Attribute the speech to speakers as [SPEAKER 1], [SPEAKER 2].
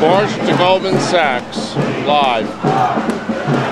[SPEAKER 1] March to Goldman Sachs, live.